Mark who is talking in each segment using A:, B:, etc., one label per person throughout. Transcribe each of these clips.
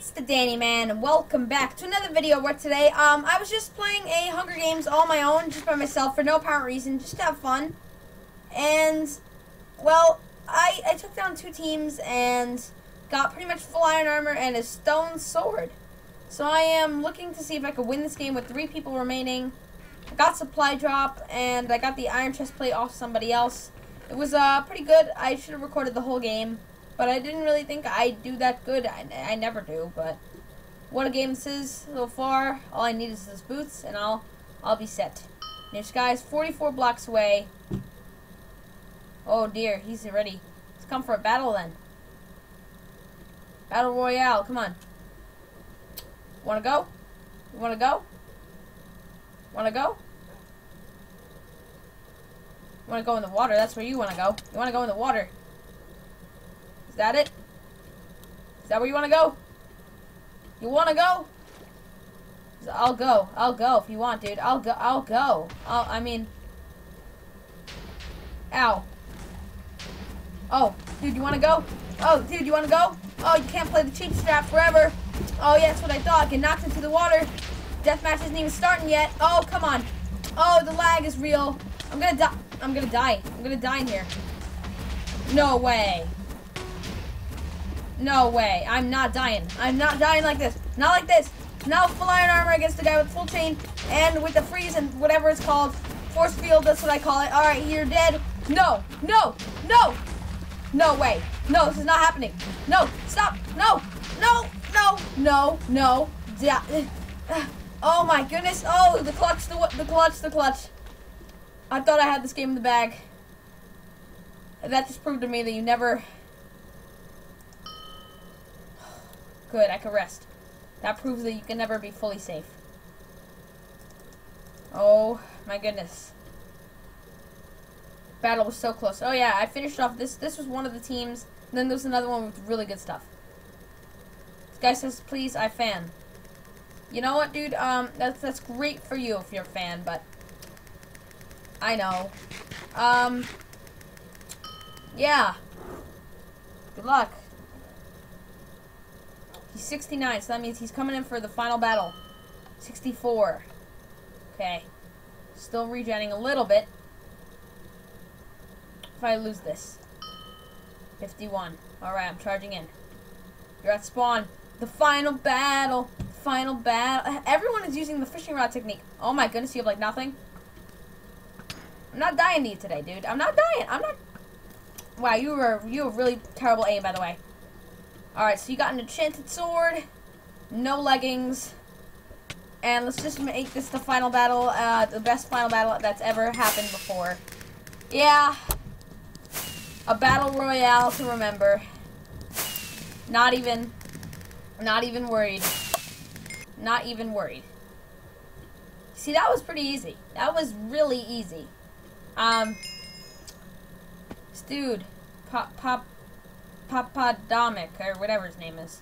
A: it's the Danny Man, and welcome back to another video where today, um, I was just playing a Hunger Games all my own, just by myself, for no apparent reason, just to have fun. And, well, I, I took down two teams and got pretty much full iron armor and a stone sword. So I am looking to see if I could win this game with three people remaining. I got supply drop, and I got the iron chest plate off somebody else. It was, uh, pretty good. I should have recorded the whole game. But I didn't really think I'd do that good. I, I never do, but what a game this is so far. All I need is those boots, and I'll I'll be set. This guy's 44 blocks away. Oh dear, he's ready. Let's come for a battle then. Battle Royale, come on. Wanna go? Wanna go? Wanna go? Wanna go in the water? That's where you wanna go. You wanna go in the water. That it? Is that where you want to go? You want to go? I'll go. I'll go if you want, dude. I'll go. I'll go. I'll, I mean... Ow. Oh, dude, you want to go? Oh, dude, you want to go? Oh, you can't play the cheat strap forever. Oh, yeah, that's what I thought. Get knocked into the water. Deathmatch isn't even starting yet. Oh, come on. Oh, the lag is real. I'm gonna die. I'm gonna die. I'm gonna die in here. No way. No way. I'm not dying. I'm not dying like this. Not like this. Now full iron armor against the guy with full chain and with the freeze and whatever it's called. Force field, that's what I call it. Alright, you're dead. No, no, no. No way. No, this is not happening. No, stop. No, no, no, no, no. Yeah. Oh my goodness. Oh, the clutch, the, the clutch, the clutch. I thought I had this game in the bag. That just proved to me that you never Good, I can rest. That proves that you can never be fully safe. Oh, my goodness. Battle was so close. Oh yeah, I finished off this. This was one of the teams. then there's another one with really good stuff. This guy says, please, I fan. You know what, dude? Um, that's, that's great for you if you're a fan, but... I know. Um... Yeah. Good luck. He's 69, so that means he's coming in for the final battle. 64. Okay. Still regenning a little bit. If I lose this. 51. Alright, I'm charging in. You're at spawn. The final battle. Final battle. Everyone is using the fishing rod technique. Oh my goodness, you have like nothing? I'm not dying to you today, dude. I'm not dying. I'm not... Wow, you were you have really terrible aim, by the way. Alright, so you got an enchanted sword, no leggings, and let's just make this the final battle, uh, the best final battle that's ever happened before. Yeah, a battle royale to remember. Not even, not even worried. Not even worried. See, that was pretty easy. That was really easy. Um, dude, pop, pop, Papadomic, or whatever his name is.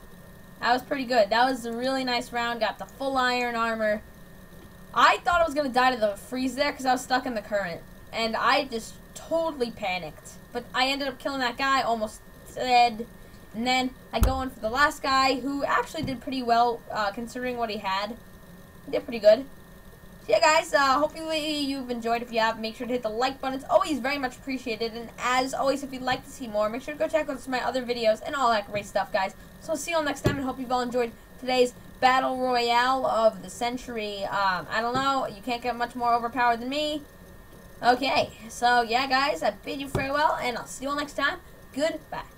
A: That was pretty good. That was a really nice round. Got the full iron armor. I thought I was going to die to the freeze there because I was stuck in the current. And I just totally panicked. But I ended up killing that guy, almost dead. And then I go in for the last guy, who actually did pretty well, uh, considering what he had. He did pretty good yeah, guys, uh, hopefully you've enjoyed. If you have, make sure to hit the like button. It's always very much appreciated. And as always, if you'd like to see more, make sure to go check out some of my other videos and all that great stuff, guys. So see you all next time, and hope you've all enjoyed today's Battle Royale of the century. Um, I don't know. You can't get much more overpowered than me. Okay, so yeah, guys, I bid you farewell, and I'll see you all next time. Goodbye.